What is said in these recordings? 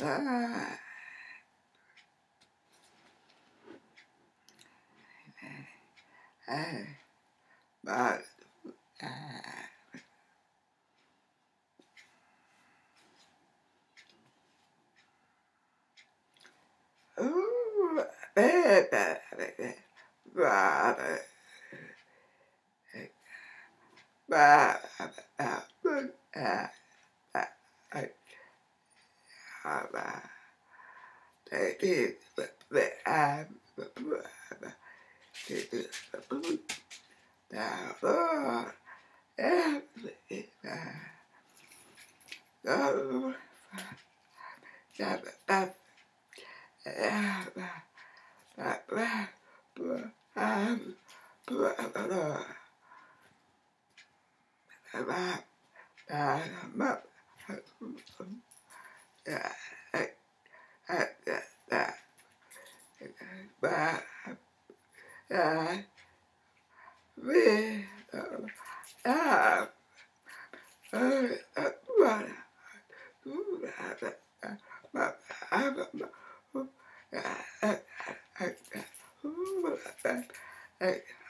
Ah! Ah. But, uh, ooh. Father. That is the I'm It is the blue. Thou Lord, everything I go um,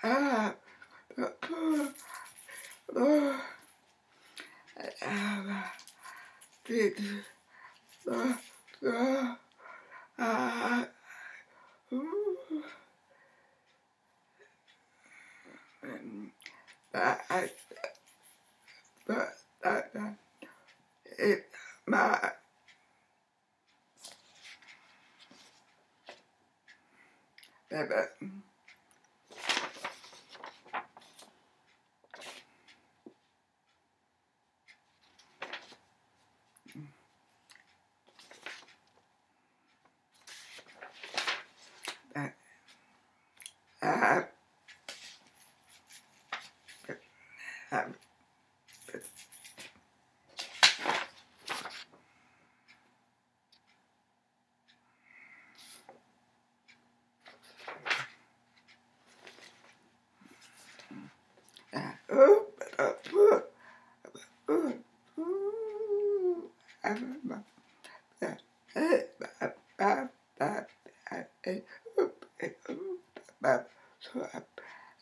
Ah. Bye bye.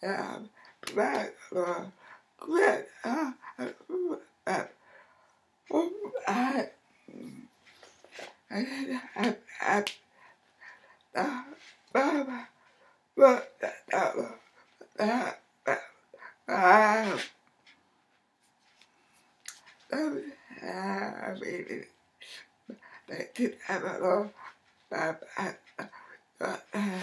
and back the grit I I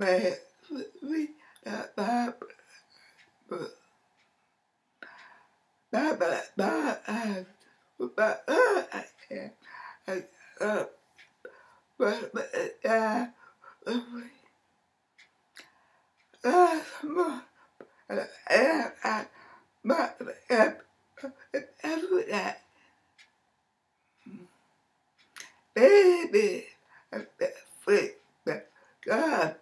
Uh, ba ba baby freak God um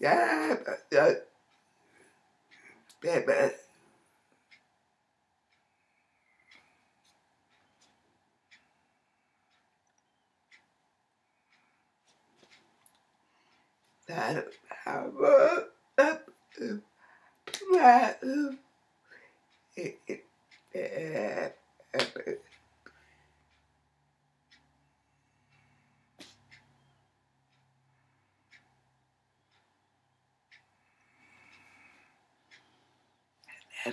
Yeah, yeah, yeah, that have a platinum.